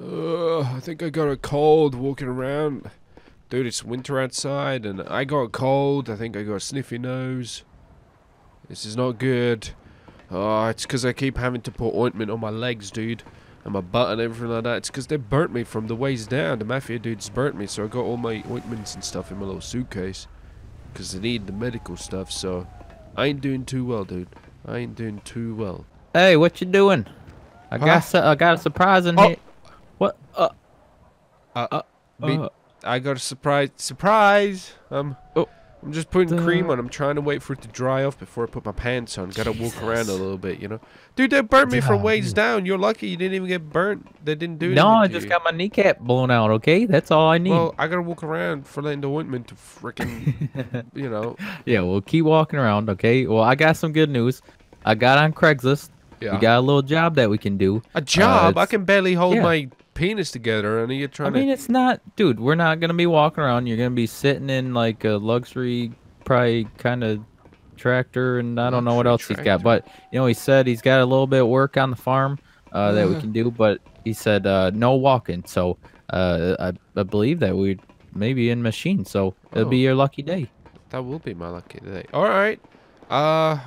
Uh, I think I got a cold walking around. Dude, it's winter outside and I got a cold. I think I got a sniffy nose. This is not good. Oh, it's because I keep having to put ointment on my legs, dude. And my butt and everything like that. It's because they burnt me from the waist down. The mafia dudes burnt me, so I got all my ointments and stuff in my little suitcase. Because I need the medical stuff, so... I ain't doing too well, dude. I ain't doing too well. Hey, what you doing? I Huh? got I got a surprise in Oh. here. What? Uh, Uh, uh, uh, I got a surprise. Surprise! Um, Oh. I'm just putting Duh. cream on. I'm trying to wait for it to dry off before I put my pants on. Gotta walk around a little bit, you know. Dude, they burnt me from waist down. You're lucky you didn't even get burnt. They didn't do no, I just got my kneecap blown out. Okay, that's all I need. Well, I gotta walk around for letting the ointment to freaking, you know. yeah, we'll keep walking around. Okay. Well, I got some good news. I got on Craigslist. Yeah. We got a little job that we can do. a job. I can barely hold yeah. my penis together, and you're I mean, to. it's not, dude. We're not gonna be walking around. You're gonna be sitting in like a luxury, probably kind of tractor, and I don't know what else Luxury he's got. But you know, he said he's got a little bit of work on the farm uh, that we Uh. can do. But he said uh, no walking. So uh, I, I believe that we maybe in machine. So it'll be Oh. your lucky day. That will be my lucky day. All right. Uh,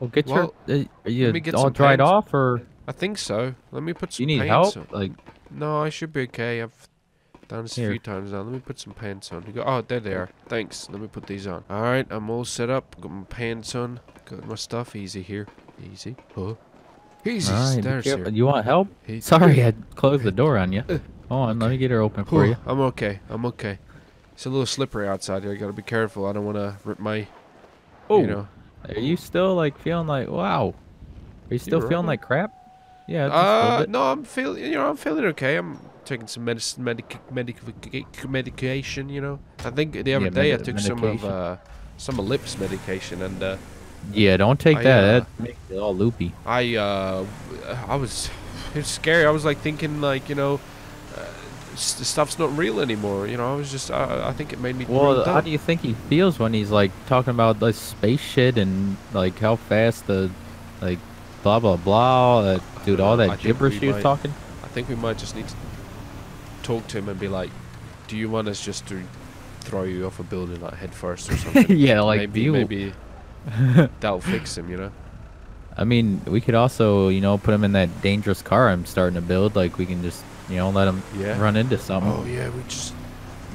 Well, get Well, your. Uh, are you get all dried pants. off, or I think so. Let me put some. you need help? on. Like, No, I should be okay. I've done this a few times now. Let me put some pants on. You go. Oh, there they are. Thanks. Let me put these on. All right, I'm all set up. Got my pants on. Got my stuff. Easy here. Easy. Huh? Easy. right, Stairs here. you want help? He- Sorry, I closed the door on you. Hold on, let me get her open for you. I'm okay. I'm okay. It's a little slippery outside here. I gotta be careful. I don't want to rip my. Oh, You know. are you still like feeling like wow? Are you still You're feeling right. like crap? Yeah, just a little Uh, no, I'm feeling. You know, I'm feeling okay. I'm taking some medicine, medic, medic, medication. You know, I think the other Yeah, day I took some of uh, some of lips medication, and uh, Yeah, don't take I, that. uh, that makes it all loopy. I uh, I was it was scary. I was like thinking like you know, uh, s- the stuff's not real anymore. You know, I was just uh, I think it made me. Well, how do you think he feels when he's like talking about like space shit and like how fast the like blah blah blah, uh, dude, all that think gibberish he was talking? I think we might just need to talk to him and be like, "Do you want us just to throw you off a building like head first or something?" yeah, like maybe you. maybe that'll fix him. You know. I mean, we could also, you know, put him in that dangerous car I'm starting to build. Like we can just, you know, let him Yeah. run into something. Oh yeah, we just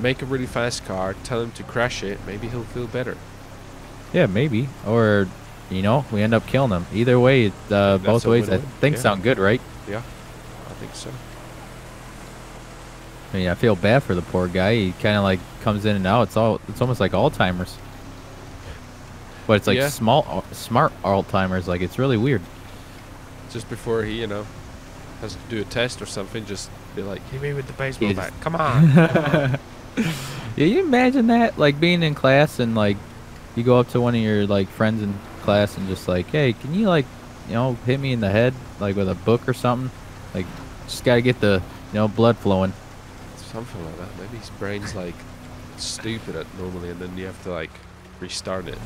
make a really fast car, tell him to crash it. Maybe he'll feel better. Yeah, maybe. Or, you know, we end up killing them. Either way, uh, both ways, I think Yeah. sound good, right? Yeah, I think so. I mean, I feel bad for the poor guy. He kind of like comes in and out. It's all, it's almost like Alzheimer's. But it's like Yeah. small, al- smart Alzheimer's. Like it's really weird. Just before he, you know, has to do a test or something, just be like, "Hit me with the baseball bat. just- Come on." Yeah, you imagine that, like being in class and like you go up to one of your like friends in class and just like, hey, can you like, you know, hit me in the head like with a book or something? Like, just gotta get the, you know, blood flowing. something like that. Maybe his brain's like stupid at normally, and then you have to like restart it.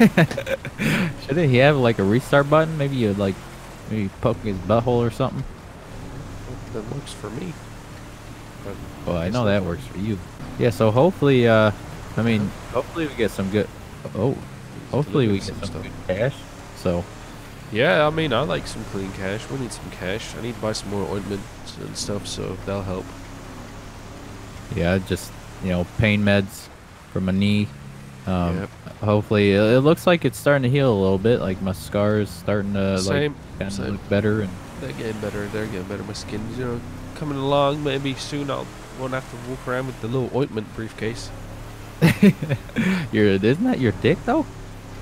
Shouldn't he have like a restart button? Maybe you like, maybe poke his butthole or something. That works for me. But Well, I know that works for you. Yeah, so hopefully, uh, I mean, hopefully we get some good. Oh, hopefully we Deliver get some some stuff. good cash. So Yeah, I mean, I like some clean cash. We need some cash. I need to buy some more ointments and stuff, so that'll help. yeah, just you know, pain meds for my knee. Um, Yep. Hopefully, it, it looks like it's starting to heal a little bit. Like my scars starting to Same, like kind of same. look better. And They're getting better. They're getting better. My skin's, you know, coming along. Maybe soon I'll won't have to walk around with the little ointment briefcase. your isn't that your dick though?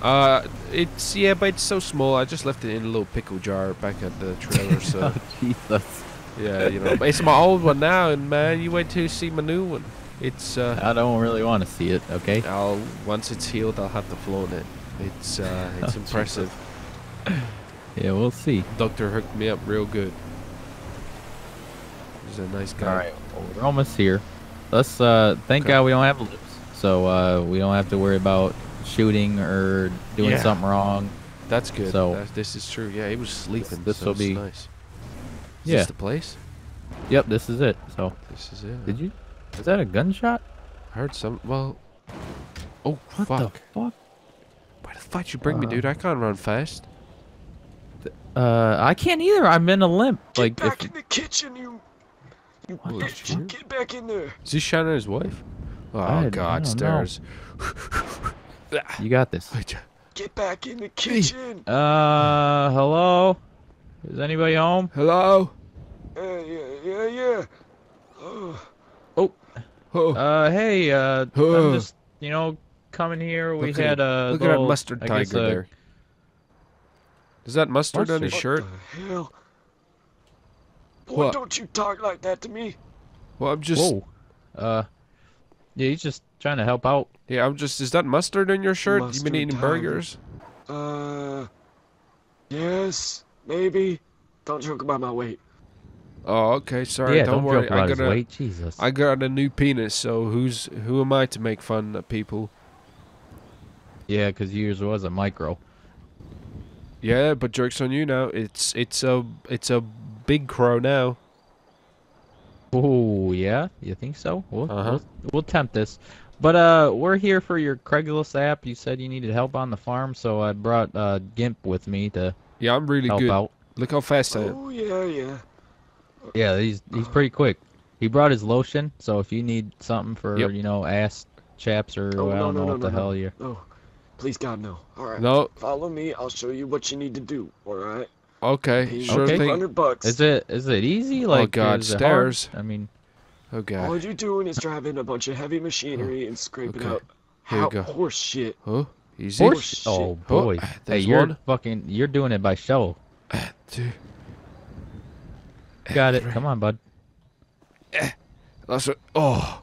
Uh, it's yeah, but it's so small. I just left it in a little pickle jar back at the trailer. So oh Jesus! yeah, you know, it's my old one now, and man, you wait till you see my new one. It's uh, I don't really want to see it. Okay. I'll once it's healed, I'll have to flaunt it. It's uh, it's Oh, impressive. Yeah, we'll see. Doctor hooked me up real good. He's a nice guy. All right, well, we're almost here. Let's uh, thank Okay. God we don't have lips, so uh, we don't have to worry about shooting or doing Yeah. something wrong. That's good. So- That- this is true. Yeah, he was sleeping. this so will be- nice. Is Yeah. this the place? Yep, this is it. So, This is it. did you? Is that a gunshot? I heard some. Well. Oh What fuck! the fuck? Where the fuck you bring me, Uh, dude? I can't run fast. Uh, I can't either. I'm in a limp. Get like, back if, in the kitchen, you. You What the bitch! fuck? Get back in there. Is he shouting at his wife? Oh I- I God, don't know. stairs. you got this. Get back in the kitchen. Uh, hello? Is anybody home? Hello. Uh, yeah, yeah, yeah. Oh, Oh, Uh, hey, uh, Huh. I'm just, you know, coming here. We Look had a look at that little, mustard I tiger guess, uh, there. Is that mustard on his shirt? what the hell? Boy, What? don't you talk like that to me. Well, I'm just. Whoa. Uh, yeah, he's just trying to help out. Yeah, I'm just. Is that mustard on your shirt? you been eating tiger. burgers? Uh, yes, maybe. Don't joke about my weight. Oh, okay. Sorry. yeah, don't, don't, worry. joke about I got a. weight. Jesus. I got a new penis. So who's who am I to make fun of people? Yeah, because yours was a micro. Yeah, but jokes on you now. It's it's a it's a big crow now. Oh, yeah? You think so? We'll, Uh-huh. we'll, we'll tempt this. But uh, we're here for your Craigslist app. You said you needed help on the farm, so I brought uh, Gimp with me to Yeah, I'm really help good. out. Look how fast I am. Oh, yeah, yeah. Yeah, he's he's pretty quick. He brought his lotion, so if you need something for Yep. you know ass chaps or Oh, I don't no, know no, what the no, hell no. you. Oh, please, God, no. All right. No. Follow me. I'll show you what you need to do. All right. Okay. Pay Sure Okay. thing. Hundred bucks. Is it is it easy? Like God, is stairs. I mean, Oh All you're doing is driving a bunch of heavy machinery oh, and scraping Okay. out Here we how go. horse shit. Oh, easy. Horse horse. shit. Oh Oh, boy. hey, there's you're one. fucking. You're doing it by shovel. Two. Got it. three. Come on, bud. Eh, that's what, oh.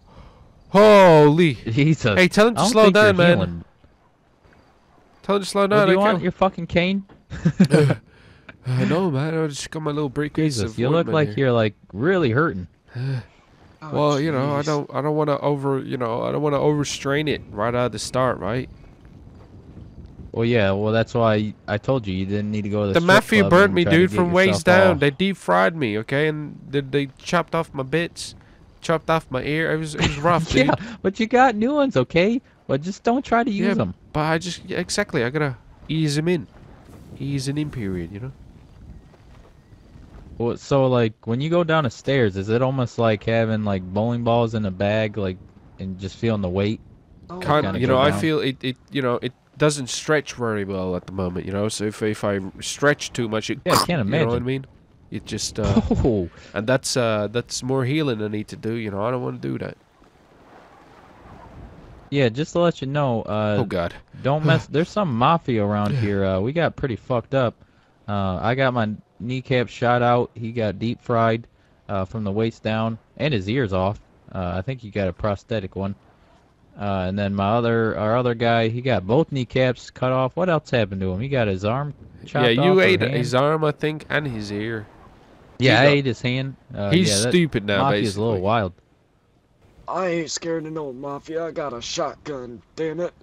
Holy. Jesus. Hey, tell him to slow down, man. healing. Tell him to slow Well, down. do you I want can't- your fucking cane? I know, man. I just got my little briefcase Jesus, of you look like here. you're like really hurting. Oh, Well, you know, I don't, I don't want to over, you know, I don't want to overstrain it right out of the start, right? Well, yeah. Well, that's why I told you you didn't need to go to the. The mafia burnt me, dude, from waist down. off. They deep fried me, okay, and they, they chopped off my bits, chopped off my ear. It was, it was rough, dude. yeah, but you got new ones, okay? But just don't try to use Yeah, them. But I just, yeah, exactly, I gotta ease them in, ease an in period, you know. Well, so like when you go down the stairs, is it almost like having like bowling balls in a bag, like, and just feeling the weight? Oh, Kind, kinda you go know, I feel it, it, you know, it doesn't stretch very well at the moment, you know. So if if I stretch too much, it, Yeah, I can't imagine. you know what I mean? It just, uh, Oh, and that's uh, that's more healing I need to do, you know. I don't want to do that. yeah. Just to let you know, uh, oh God. don't mess. There's some mafia around here. Uh, we got pretty fucked up. Uh, I got my kneecap shot out. He got deep fried uh, from the waist down, and his ears off. Uh, I think he got a prosthetic one. Uh, and then my other, our other guy, he got both kneecaps cut off. What else happened to him? He got his arm chopped yeah, you or ate his arm, I think, and his ear. Yeah, I got- ate his hand. Uh, He's yeah, stupid now, Mafia's basically. a little wild. I ain't scared of no mafia. I got a shotgun. Damn it.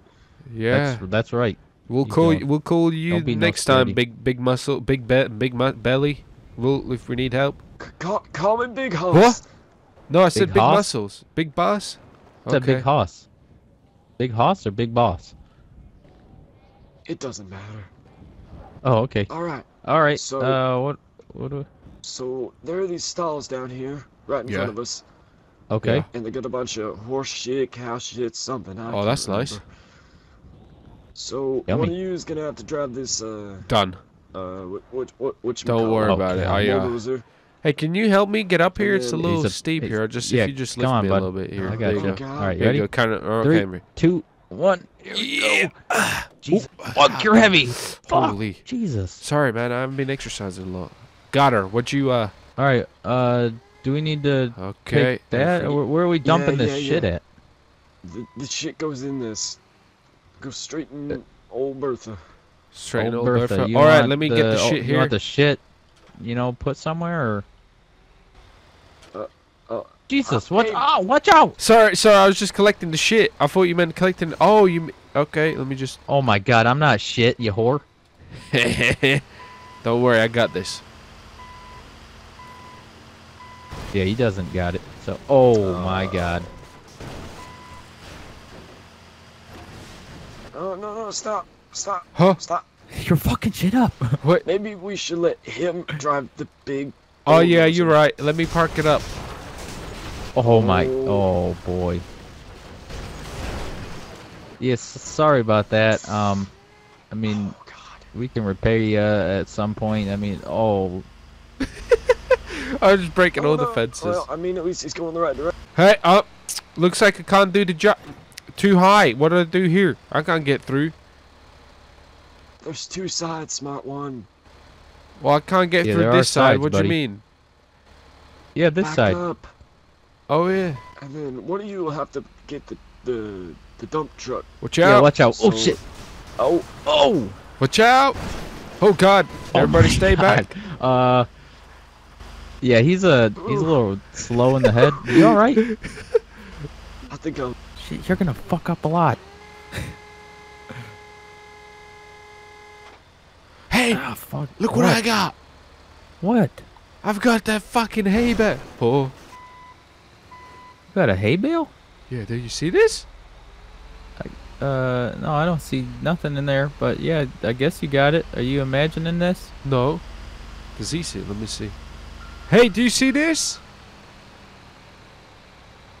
Yeah, That's that's right. We'll you call you. We'll call you don't no next time. Big big muscle, big be- big mu- belly. We'll if we need help. C- call, call Big Hoss. What? No, I said Big big hoss? muscles. Big boss. What's a big hoss? Big hoss or big boss? It doesn't matter. Oh, okay. All right. All right. So- uh, what? What? Do, So there are these stalls down here, right in Yeah. front of us, okay. Yeah. and they got a bunch of horse shit, cow shit, something. I Oh, can't that's nice. Remember. So Yummy. one of you is gonna have to drive this. Uh, Done. uh, what, what, what, what you Don't worry Oh, about it. I uh, hey, can you help me get up here? It's a little a- steep he's- here. Just yeah, if you just come lift on, me bud. a little bit here. I got you. you go. Oh, All right, you There ready? you go. Kind of. Three, Okay. two, one. Here we go. Jesus. Fuck, Ah. you're heavy. Fuck. Holy. Jesus. Sorry, man. I haven't been exercising a lot. Got her. What you uh? All right. Uh, do we need to Okay. take that? Or where, where are we dumping this yeah, shit at? The, the shit goes in this. Goes straight in old Bertha. Straight Old old Bertha, Bertha. All right, let me get the shit You want the shit, you know, put somewhere or? Uh, uh, Jesus, uh, what? hey. Oh, watch out! Sorry, sorry. I was just collecting the shit. I thought you meant collecting. Oh, you. Okay, let me just. Oh my God, I'm not shit, you whore. Don't worry, I got this. Yeah, he doesn't got it. So, oh my Uh. god. Oh no no stop stop Huh? stop. You're fucking shit up. What? Maybe we should let him drive the big. Oh yeah, bulldozer. you're right. Let me park it up. Oh my. Oh. Oh boy. Yes, sorry about that. Um, I mean, Oh god. we can repair you at some point. I mean, oh, I was just breaking Oh, all the fences. Well, I mean, at least he's going the right direction. Hey, up. looks like I can't do the job. Too high. What do I do here? I can't get through. There's two sides, smart one. Well, I can't get Yeah, through there are this side. sides, What do you mean? yeah, this Back side. up, Oh yeah. and then one of you will have to get the the the dump truck. Watch out! Yeah, out. watch out. Oh shit. Oh, Oh. Watch out. Oh God. Oh Everybody my stay back. Uh. Yeah, he's a he's a little slow in the head. You all right? I think I'm. Shit, you're gonna fuck up a lot. Hey, Ah, fuck. look what I got. What? I've got that fucking hay bale. Oh. You got a hay bale? Yeah, do you see this? Uh, no, I don't see nothing in there. But yeah, I guess you got it. Are you imagining this? No. Does he see? it? Let me see. Hey, do you see this?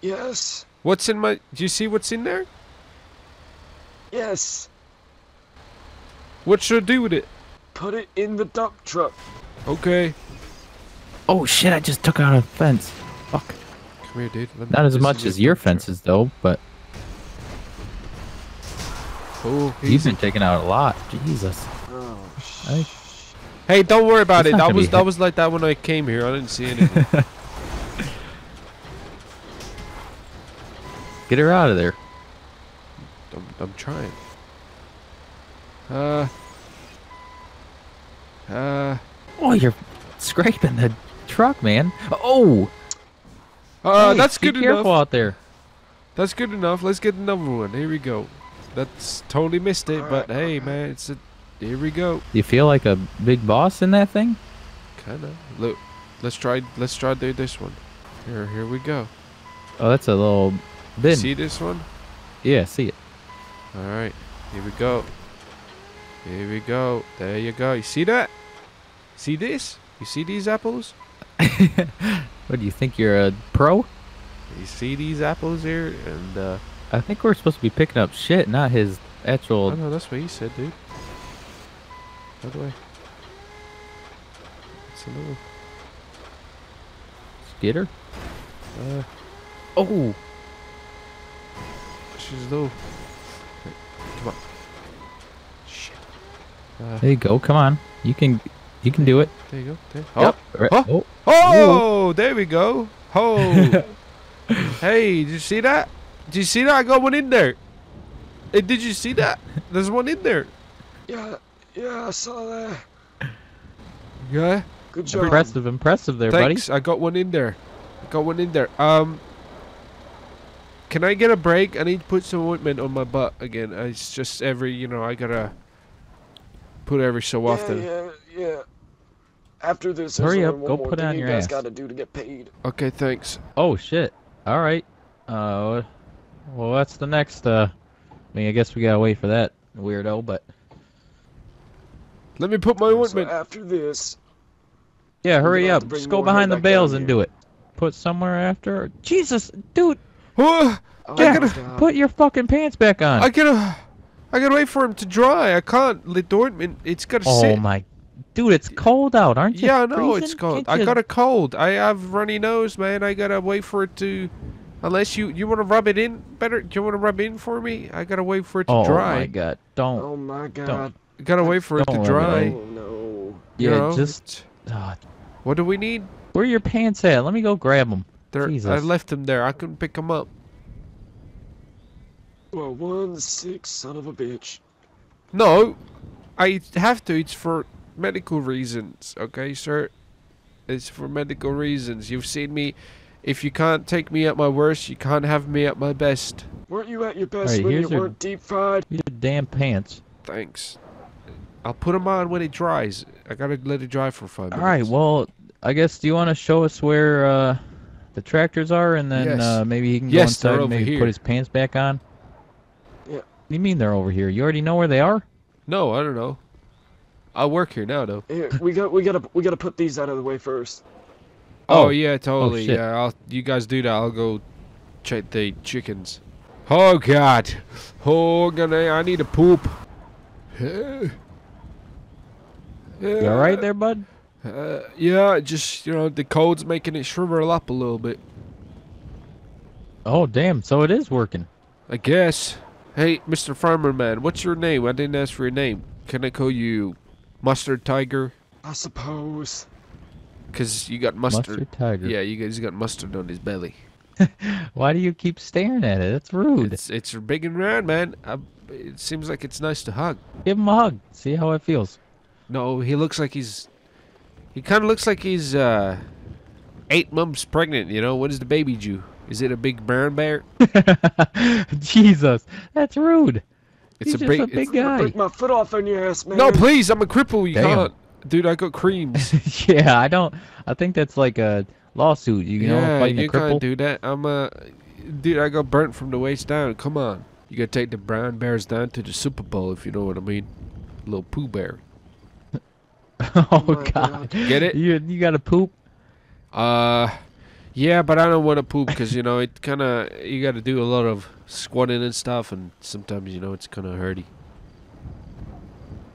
Yes, What's in my? Do you see what's in there? yes. What should I do with it? Put it in the dump truck. Okay. Oh shit! I just took out a fence. Fuck. Come here, dude. Let me- Not as much as your dump truck. fences though, but Oh, you've been taking out a lot. Jesus. Oh, Hey. Hey, don't worry about It's it. That was that was like that when I came here. I didn't see anything. Get her out of there. I'm, I'm trying. Uh. Uh. Oh, you're scraping the truck, man. Oh. Uh, hey, that's be good careful enough. out there. That's good enough. Let's get another one. Here we go. That's totally missed it, but hey, man, it's a. Here we go. You feel like a big boss in that thing? Kinda. Look, let's try. Let's try do this one. Here, here we go. Oh, that's a little See this one? yeah, see it. All right. Here we go. Here we go. There you go. You see that? See this? You see these apples? What do you think? You're a pro? You see these apples here? And uh, I think we're supposed to be picking up shit, not his actual. no, that's what he said, dude. By the way, It's a little. Skitter. Uh, Oh. She's a little. Come on. Shit. Uh, There you go. Come on. You can. You can do it. there you go. There. Oh. Yep. Right- Huh? Oh. Oh, there we go. Oh. hey, did you see that? Did you see that? I got one in there. Hey, did you see that? There's one in there. yeah, yeah. I saw that. Yeah. Good job. Impressive, impressive there, Thanks. I got one in there. I got one in there. Um. Can I get a break? I need to put some ointment on my butt again. It's just every, you know, I gotta put every so Yeah, often. yeah, yeah. After this, Hurry up, go put it thing on you your guys ass. got to do to get paid. Okay, thanks. Oh shit. All right. Uh. Well, that's the next. Uh. I mean, I guess we gotta wait for that weirdo, but. Let me put my So ointment. after this, Yeah, hurry up. Just go behind the bales and here. do it. Put somewhere after. Jesus, dude, Oh, oh, Jack, my God. put your fucking pants back on. I gotta, I gotta wait for him to dry. I can't let the ointment. It's gotta oh sit. my, dude, it's cold out, aren't you? Yeah, I know it's cold. Can't I you- got a cold. I have runny nose, man. I gotta wait for it to. Unless you you want to rub it in better. Do you want to rub in for me? I gotta wait for it to Oh dry. Oh my god, don't. Oh my God. Gotta wait for it to Don't rub it dry. in. Oh no. you yeah, know? just. ah, What do we need? where are your pants at? Let me go grab them. There, I Jesus. left them there. I couldn't pick them up. Well, one six son of a bitch. No, I have to. It's for medical reasons. Okay, sir. It's for medical reasons. You've seen me. If you can't take me at my worst, you can't have me at my best. Weren't you at your best Alright, when you your- weren't deep fried? Your damn pants. Thanks. I'll put them on when it dries. I gotta let it dry for five All minutes. right, well, I guess do you want to show us where uh the tractors are, and then Yes. uh, maybe he can Yes, go inside and maybe here. put his pants back on? Yeah. What do you mean they're over here? You already know where they are? No, I don't know. I work here now, though. Here, we got we gotta we gotta put these out of the way first. Oh, Oh. yeah, totally. shit. yeah, I'll. You guys do that. I'll go check the chickens. Oh God. Oh, gonna. I need to poop. You all right there, bud? Uh, yeah, just you know the cold's making it shrivel up a little bit. Oh, damn. So it is working. I guess. Hey, Mr. Farmer Man, what's your name? I didn't ask for your name. Can I call you Mustard Tiger? I suppose. Cause you got mustard. Mustard tiger. Yeah, you guys got mustard on his belly. Why do you keep staring at it? That's rude. It's it's big and round, man. I, it seems like it's nice to hug. Give him a hug. See how it feels. No, he looks like he's. He kind of looks like he's uh, eight months pregnant. You know, what is the baby Jew? Is it a big brown bear? Jesus, that's rude. It's He's a just big. a big it's- guy. Break my foot off on your ass, man. No, please, I'm a cripple. You Damn. can't, dude. I got creams. yeah, I don't. I think that's like a lawsuit. You know, yeah, fighting you a cripple. can't do that. I'm a, dude. I got burnt from the waist down. Come on, you gotta take the brown bears down to the Super Bowl if you know what I mean. Little poo Bear. oh my God. God. Get it? You you got to poop. Uh, yeah, but I don't want to poop because you know it kind of you got to do a lot of squatting and stuff, and sometimes you know it's kind of hurty.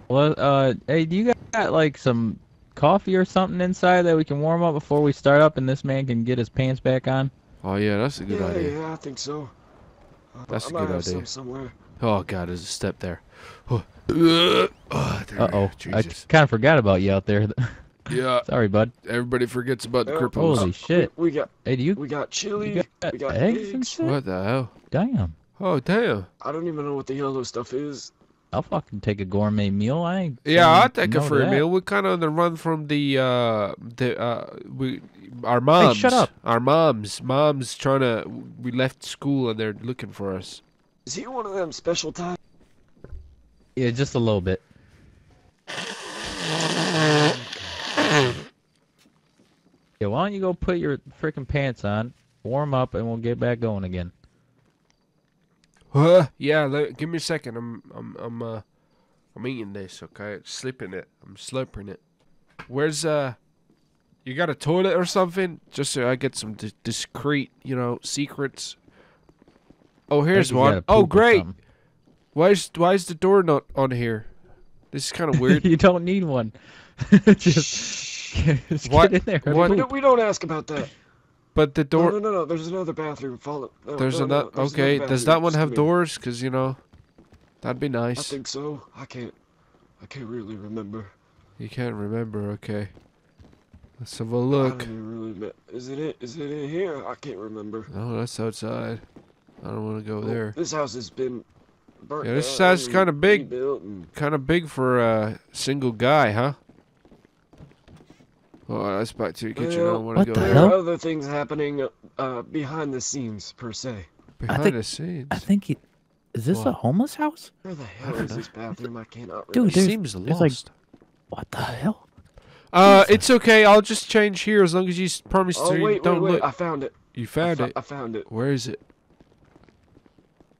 Well, uh, hey, do you got like some coffee or something inside that we can warm up before we start up, and this man can get his pants back on? Oh yeah, that's a good yeah, idea. yeah, I think so. Uh, That's I a might good idea. Some somewhere. Oh god, there's a step there. There, Uh oh, I kind of forgot about you out there. Yeah, Sorry, bud. everybody forgets about the Oh, cripples. Holy shit. We, we got Hey, do you? we got chili. You got we got eggs and eggs. shit? What the hell? Damn. Oh damn. I don't even know what the yellow stuff is. I'll fucking take a gourmet meal. I ain't. Yeah, I'll take a to free that. meal. We're kind of on the run from the uh the uh we our moms. shut up. Our moms, moms trying to. We left school and they're looking for us. Is he one of them special types? Yeah, just a little bit. Yeah, why don't you go put your freaking pants on, warm up, and we'll get back going again. Huh? Yeah, give me a second. I'm I'm I'm uh I'm eating this, okay? Slipping it. I'm slurping it. Where's uh you got a toilet or something? Just so I get some di- discreet, you know, secrets. Oh, here's one. Oh, great. Something. Why is why is the door not on here? This is kind of weird. you don't need one. just just What- get in there. what- We don't, we don't ask about that. but the door no, no, no. There's another bathroom. Follow. No, there's no, no, another there's Okay, another does that one have doors cuz you know that'd be nice. I think so. I can't. I can't really remember. You can't remember, okay. Let's have a I look. don't really. me- Is it? it- Is it in here? I can't remember. No, that's outside. I don't want to go Oh, there. This house has been burnt Yeah, this down house is kinda big. Kind of big for a single guy, huh? Oh, that's back to your kitchen. I Well, don't want what to go the there. There hell? are other things happening uh, behind the scenes, per se. Behind think- the scenes. I think he. Is this a homeless house? Where the hell is this bathroom? I cannot Dude, remember. he there's- seems there's like- lost. What the hell? uh, it's okay. I'll just change here as long as you promise oh to wait, wait, don't wait! look. I found it. You I, found fo- it. I found it. Where is it?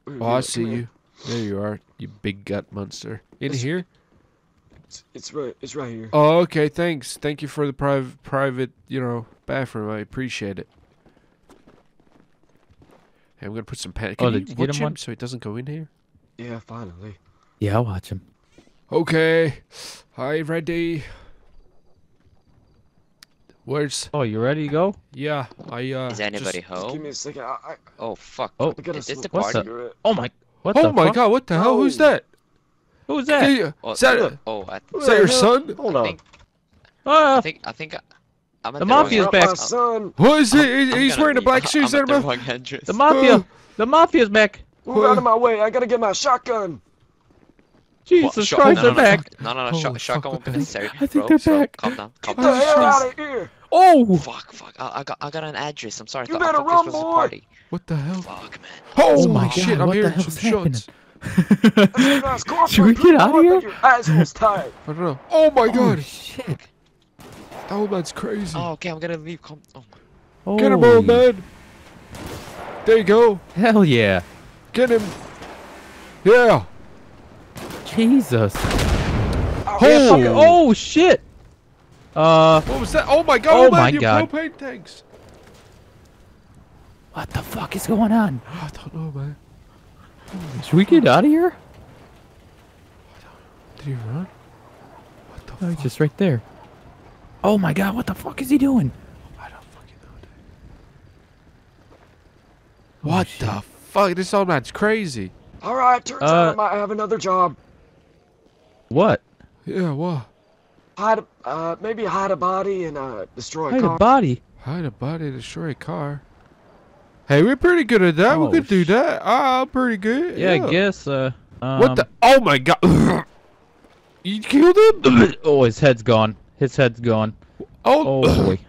Where Oh, I see you. There you are. You big gut monster. In It's- here? It's, it's right. It's right here. Oh, okay. Thanks. Thank you for the private, private, you know, bathroom. I appreciate it. Hey, I'm gonna put some pan. Can Oh, you did you watch him him one? so he doesn't go in here? Yeah, finally. Yeah, I'll watch him. Okay. Hi, ready. Where's? Oh, you ready to go? Yeah, I uh. Is anybody just- Just give home? me a second. I, I, Oh fuck! Oh, I gotta Is this the my What's party? up? Oh my! What Oh the my fuck? God! What the hell? Who's that? Who's that? Hey, Oh, is that, oh, I, Who is the that your son? Hold I on. think Ah, I think I think I, I'm The the, mafia's back. my son. What is I'm- it? He's- I'm He's gonna wearing a leave. black I'm suit. At the about? wrong address. the mafia! Oh. The mafia's back! Move out of my way. I gotta get my shotgun. What? Jesus Shot- Christ, no, they're no, no, back! No, no, no, Holy shot, shotgun won't be necessary. I think bro, they're bro, back. Calm down, calm Get down. the hell out of here. Oh! Fuck, fuck! I, I got, I got an address. I'm sorry. I You thought, I better thought run, this a boy. party. What the hell? Fuck, man. Oh, my shit! God, I'm what the hearing hell's some shots. That's a nice corporate Should we get out of. I here? think Your asshole's tired. I don't know. Oh my Oh God! shit! That old man's crazy. Oh, okay. I'm gonna leave. Calm. Oh, my- Get him, old Holy- man. There you go. Hell yeah. Get him. Yeah. Jesus. Oh, Fuck- Oh shit. Uh, What was that? Oh my god, Oh old man, my your God. propane tanks. what the fuck is going on? I don't know, man. Should we get out of here? Did he run? What the No, he's fuck? just right there. Oh my god, what the fuck is he doing? I don't fucking know. dude. What the fuck? This old man's crazy. All right, turns Uh, out I might have another job. What? Yeah, what? Hide, a, uh, maybe hide a body and uh, destroy a Hide car. a body. Hide a body, destroy a car. Hey, we're pretty good at that. Oh, we could do that. Ah, I'm pretty good. Yeah, I guess. Uh, um, What the? Oh my god. you killed him? oh, his head's gone. His head's gone. Oh. Oh boy.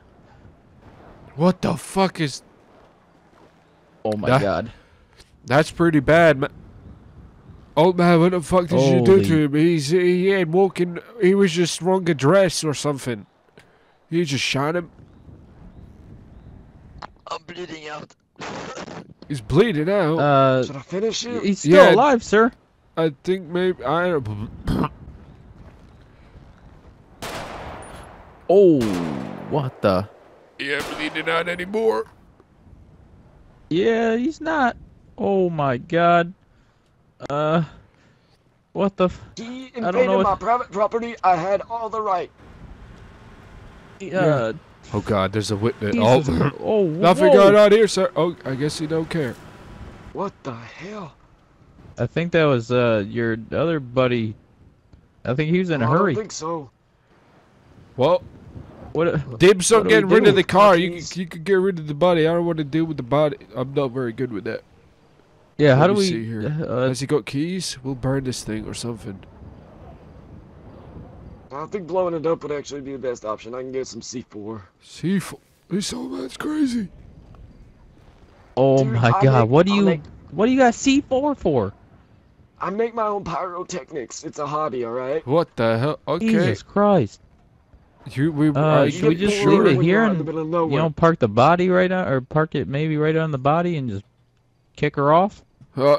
What the fuck is? Oh my That- god. That's pretty bad, man. Oh man, what the fuck did you do to him? He's he ain't walking. He was just wrong address or something. You just shot him. I'm bleeding out. He's bleeding out. Uh, Should I finish it? he's still Yeah. alive, sir. I think maybe I. Oh, what the? He ain't bleeding out anymore. Yeah, he's not. Oh my god. Uh, what the? F- He don't invaded know my if- private property. I had all the right. uh, Oh god, there's a witness. Jesus. Oh, oh, nothing going on here, sir. Oh, I guess he don't care. What the hell? I think that was uh your other buddy. I think he was in a I hurry. don't think so. Well, What? dibs What on getting rid of the car. You you can get rid of the body. I don't want to deal with the body. I'm not very good with that. Yeah, how do we? see here. Uh, Has he got keys? We'll burn this thing or something. I think blowing it up would actually be the best option. I can get some C4. See, this old man's crazy. oh Dude, my I god, make- what do I you? make- What do you got C4 for? I make my own pyrotechnics. It's a hobby, all right? What the hell? Okay. Jesus Christ! You we Uh, should we just leave it here you're out in and, the middle of You nowhere. know, park the body right on, or park it maybe right on the body and just kick her off? uh,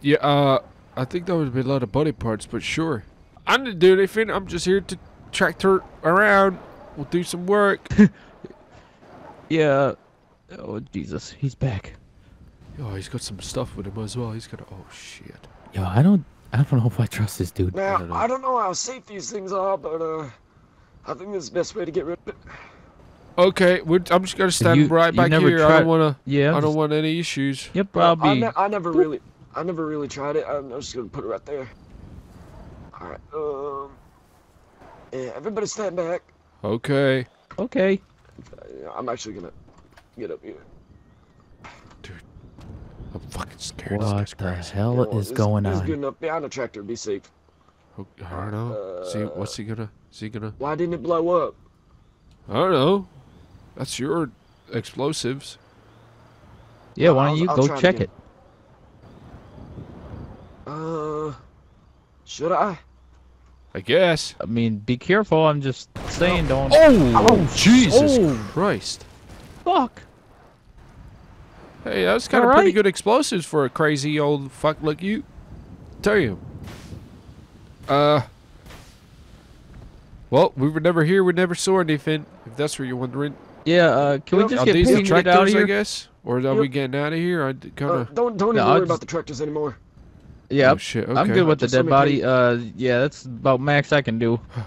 yeah, uh, I think that would be a lot of body parts, but sure. I didn't do anything. I'm just here to track her around. We'll do some work. Yeah. Oh Jesus, he's back. oh, he's got some stuff with him as well. He's got. A, oh shit. Yo, I don't, I don't know if I trust this dude. Now, don't know. I don't know how safe these things are, but uh, I think this is the best way to get rid of it. Okay, we're, I'm just gonna stand you- right back never here. I don't wanna. Yeah. I don't just- want any issues. Yep, Well, I'll I, be. ne- I never really, I never really tried it. I'm just gonna put it right there. All right. Um. Yeah, everybody stand back. Okay. Okay. Uh, I'm actually gonna get up here. Dude, I'm fucking scared. What This the guy's crazy. hell Yeah, well, is this- going this is good on? enough. Behind the tractor, be safe. Oh, I don't know. See, what's he gonna? Is he gonna? Why didn't it blow up? I don't know. That's your explosives. Yeah, why I'll- don't you I'll go try it check again. it? Uh, should I? I guess. I mean, be careful. I'm just saying, don't. Oh, Oh, Jesus oh. Christ! Fuck. Hey, that was kind of pretty Alright. good explosives for a crazy old fuck like you. Tell you. Uh. Well, we were never here. We never saw anything. If that's what you're wondering. Yeah. Uh, can we Yep. just Are get these paid the get out tractors? of I guess. Or are we getting out of here? I kind Uh, of. don't don't No, even I'll worry just- about the tractors anymore. Yeah. Oh shit. Okay. I'm good with the Just let dead me body. pay- Uh, yeah, that's about max I can do.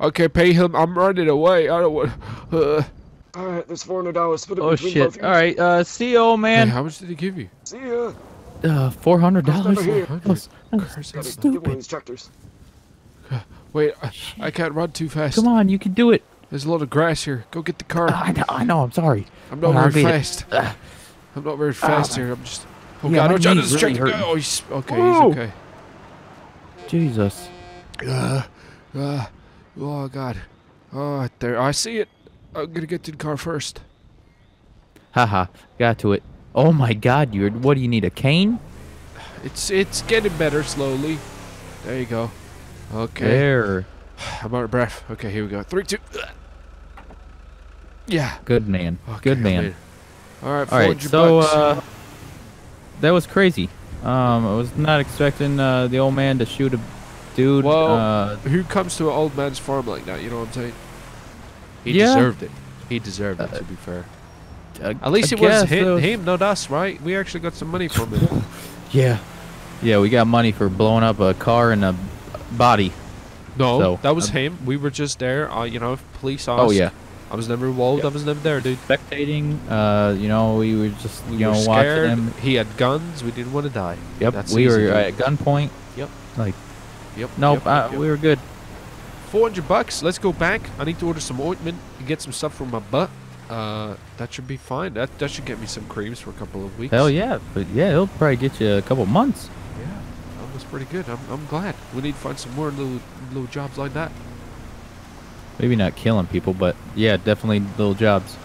Okay, pay him. I'm running away. I don't want. Uh, All right, there's four hundred dollars. Split it Oh between both shit. you. All right. Uh, see you, old hey, man. how much did he give you? See ya. Uh, four hundred dollars. Here. That was, that was Curse Gotta get one of stupid. these tractors. Wait, I, I can't run too fast. Come on, you can do it. There's a lot of grass here. Go get the car. I know. I know. I'm sorry. I'm not Well, very fast. I'm not very fast here. I'm just. Oh Yeah, god! Watch out! really tractor. Oh, he's okay. Whoa. He's okay. Jesus. Uh, uh, oh god. Oh, there. I see it. I'm gonna get to the car first. Haha. Got to it. Oh my God, you're. What do you need? A cane? It's it's getting better slowly. There you go. Okay. There. I'm out of breath. Okay, here we go. Three, two. Yeah. Good man. Okay, Good man. All right, All right, 400 so uh, that was crazy. Um, I was not expecting uh, the old man to shoot a dude. Well, uh, Who comes to an old man's farm like that? You know what I'm saying? He Yeah. deserved it. He deserved it, Uh, to be fair. I- At least I it was him, was- him, not us, right? We actually got some money from it. Yeah. Yeah, we got money for blowing up a car and a body. No, So, that was um, him. We were just there. Uh, you know, police saw Oh yeah. I was never involved. I was never there, dude. Spectating. Uh, you know, we were just We you know watching him. He had guns. We didn't want to die. Yep. That's we were at gunpoint. Yep. Like Yep. nope. yep, uh, yep. We were good. 400 bucks. Let's go back. I need to order some ointment and get some stuff for my butt. Uh, that should be fine. That that should get me some creams for a couple of weeks. Hell yeah. But yeah, it'll probably get you a couple months. Yeah, that was pretty good. I'm, I'm glad. We need to find some more little little jobs like that. Maybe not killing people, but yeah, definitely little jobs.